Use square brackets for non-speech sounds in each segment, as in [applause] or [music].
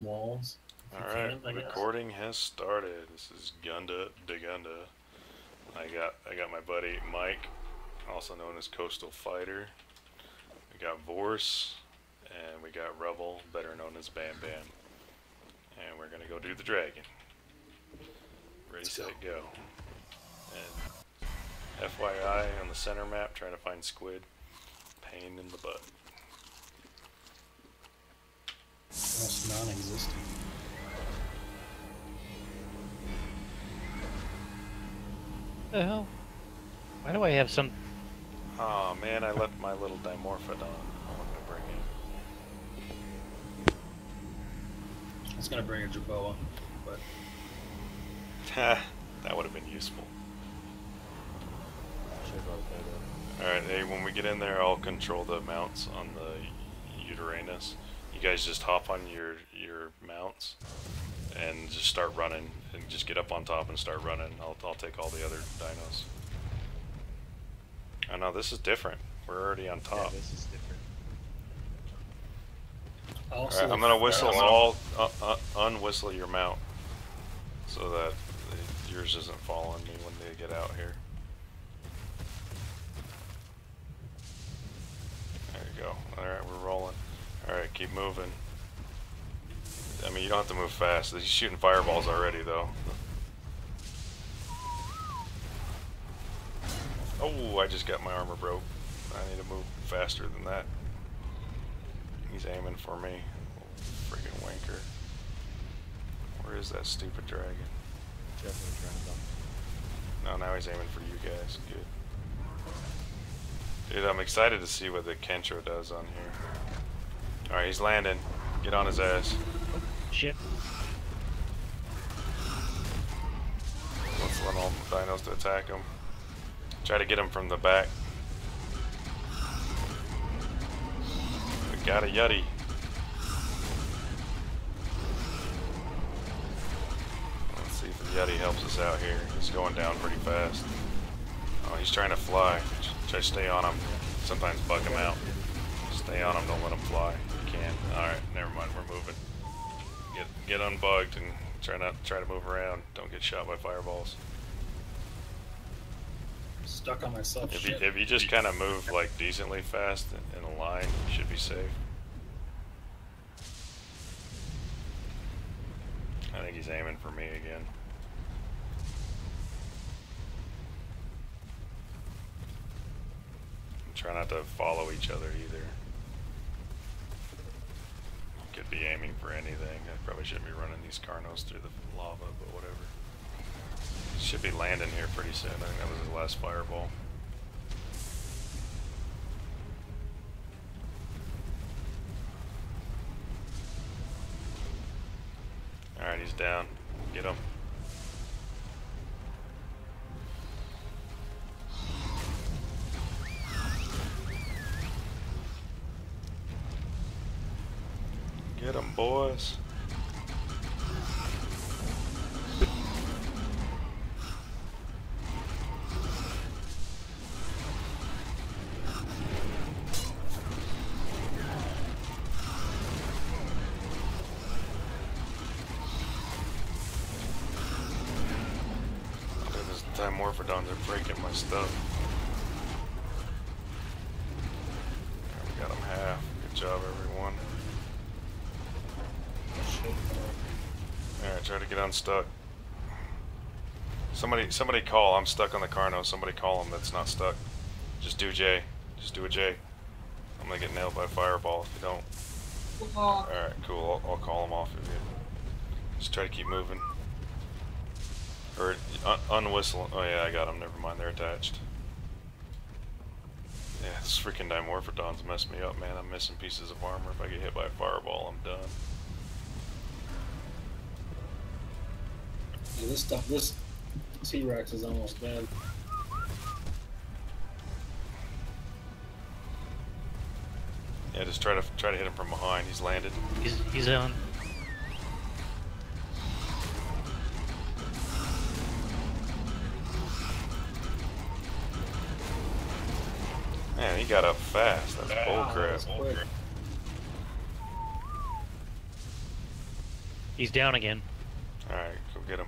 walls. Alright, can, I guess. recording has started. This is Gunda Da Gunda. I got I got my buddy Mike, also known as Coastal Fighter. We got Vorse, and we got Rebel, better known as Bam Bam. And we're gonna go do the dragon. Ready, Let's set, go. And FYI, on the center map, trying to find squid. Pain in the butt. Almost non-existent. the hell? Why do I have some? Oh man, I left my little Dimorphodon. I wanted to bring it. I was gonna bring a Jerboa, but that would have been useful. Alright, hey, when we get in there, I'll control the mounts on the Yutyrannus. You guys just hop on your your mounts and just start running, and just get up on top and start running. I'll I'll take all the other dinos. I know this is different. We're already on Yeah, top. this is different. also Alright, I'm gonna whistle uh, all uh, uh, unwhistle your mount so that yours isn't following me when they get out here. There you go. Alright, we're rolling. Alright, keep moving. I mean, you don't have to move fast. He's shooting fireballs already, though. Oh, I just got my armor broke. I need to move faster than that. He's aiming for me. Friggin' wanker. Where is that stupid dragon? Definitely trying to. No, now he's aiming for you guys. Good. Dude, I'm excited to see what the Kentro does on here. Alright, he's landing. Get on his ass. Shit. Let's let all the dinos to attack him. Try to get him from the back. We got a Yeti. Let's see if the Yeti helps us out here. He's going down pretty fast. Oh, he's trying to fly. Try to stay on him. Sometimes bug him out. Stay on him, don't let him fly. Can. Alright, never mind, we're moving. Get get unbugged and try not try to move around. Don't get shot by fireballs. stuck on myself. If you, if you just kind of move like decently fast in a line, you should be safe. I think he's aiming for me again. Try not to follow each other either. Could be aiming for anything. I probably shouldn't be running these Carnos through the lava, but whatever. Should be landing here pretty soon. I think that was his last fireball. Alright, he's down. Get him. Him, time this Dimorphodons are breaking my stuff. There, we got him half. Good job, everyone. Alright, try to get unstuck. Somebody, somebody call. I'm stuck on the Carno. Somebody call him that's not stuck. Just do J. Just do a J. I'm gonna get nailed by a fireball if you don't. Alright, cool. I'll, I'll call him off of you. Just try to keep moving. Or un unwhistle. Oh yeah, I got them. Never mind, they're attached. Yeah, this freaking Dimorphodons messed me up, man. I'm missing pieces of armor. If I get hit by a fireball, I'm done. Yeah, this stuff, this T-Rex is almost dead. Yeah, just try to try to hit him from behind. He's landed. He's he's on. Man, he got up fast. That's Wow, bullcrap. that's quick. He's down again. Alright, go get him.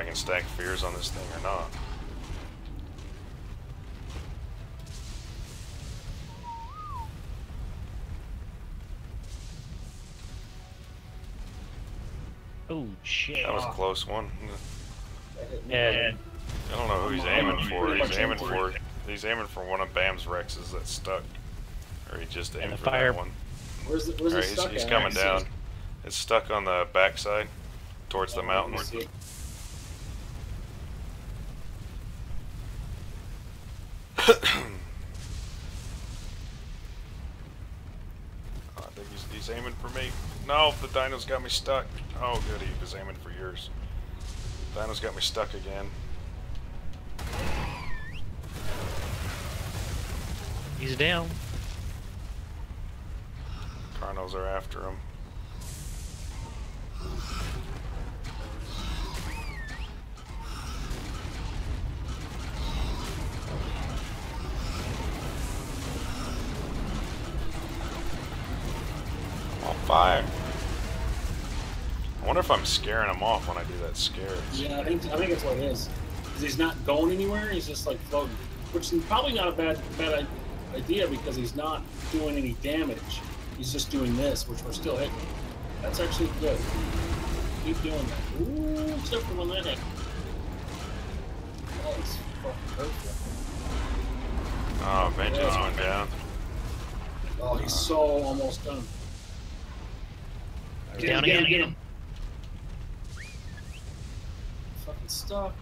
I don't know if I can stack fears on this thing or not. Oh shit. That was a close one. Yeah. I don't know who he's aiming for. He's aiming for he's aiming for one of Bam's Rexes that's stuck. Or he just And aimed for fire- that one. Where's the, where's Alright, it he's, stuck he's coming down. It's stuck on the backside towards the mountain. I. Think he's, he's aiming for me. No, the dino's got me stuck. Oh, good, he was aiming for yours. Dino's got me stuck again. He's down. Carnos are after him. I wonder if I'm scaring him off when I do that scare. Yeah, I think I think that's what it is. 'Cause he's not going anywhere. He's just like floating, which is probably not a bad bad idea because he's not doing any damage. He's just doing this, which we're still hitting. That's actually good. Keep doing that. Ooh, except for when that hit. That was fucking perfect. Oh, Benji's went down. Oh, he's so almost done. He's down again. get him. Fucking stuck.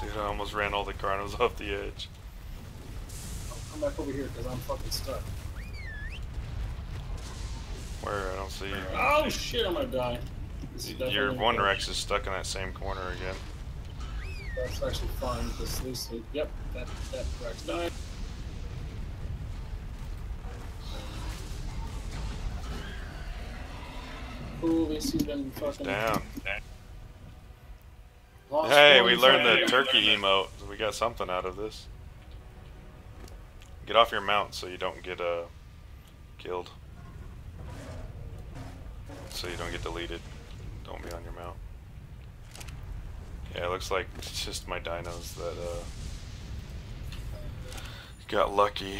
Dude, I almost ran all the Carnos [laughs] off the edge. I'll come back over here because I'm fucking stuck. Where? I don't see you. Oh shit, I'm gonna die. Your definitely one Rex is stuck in that same corner again. That's actually fine because Lucy. Yep, that that Rex died. Cool, Lucy's been fucking Down. Hey, we learned the turkey emote. so We got something out of this. Get off your mount so you don't get uh, killed. So you don't get deleted. Don't be on your mount. Yeah, it looks like it's just my dinos that uh, got lucky.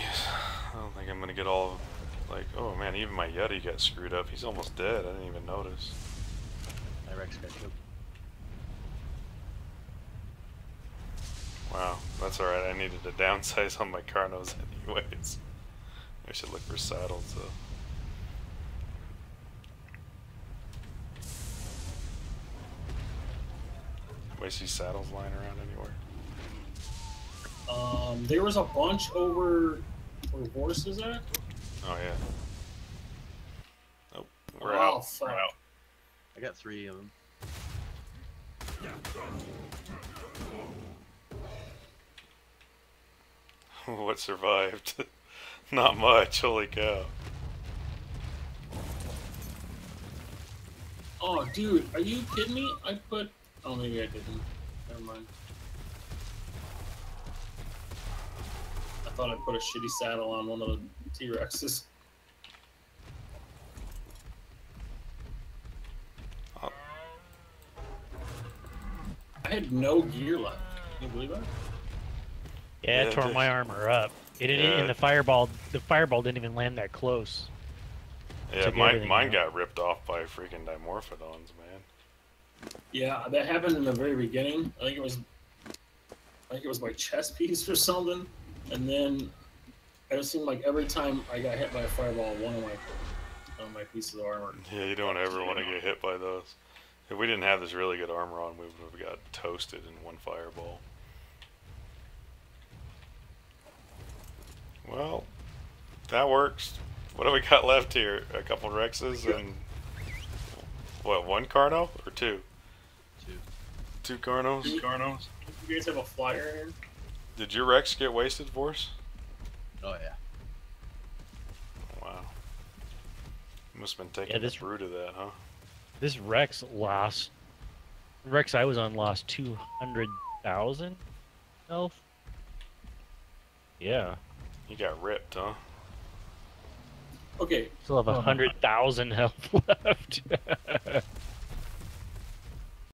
I don't think I'm gonna get all like, oh man, even my Yeti got screwed up. He's almost dead. I didn't even notice. My Rex got killed. Wow, that's alright. I needed to downsize on my Carnos [laughs] anyways. I should look for saddles though. Do I see saddles lying around anywhere? Um, there was a bunch over where Horse is at. Oh yeah. Oh, we're oh, out. Fuck. I got three of them. [laughs] what survived? [laughs] Not much. Holy cow. Oh, dude, are you kidding me? I put. Oh, maybe I didn't. Never mind. I thought I put a shitty saddle on one of the T Rexes. Oh. I had no gear left. Can you believe that? Yeah, it Yeah, tore it- my armor up. It didn't, Yeah. and the fireball, the fireball didn't even land that close. Yeah, Took mine, mine out. got ripped off by freaking Dimorphodons, man. Yeah, that happened in the very beginning. I think it was, I think it was my chest piece or something, and then it just seemed like every time I got hit by a fireball, one of my, one of my pieces of armor. Yeah, you don't ever want to get hit by those. If we didn't have this really good armor on, we would have got toasted in one fireball. Well, that works. What do we got [laughs] left here? A couple Rexes and what? One Carno or two? Two. Two Carnos. Two Carnos. You guys have a flyer here? Did your Rex get wasted, Force? Oh yeah. Wow. Must have been taking Yeah, the this- root of that, huh? This Rex lost. Rex I was on lost two hundred thousand health. Yeah, You got ripped, huh? Okay, still have a hundred thousand health [laughs] left.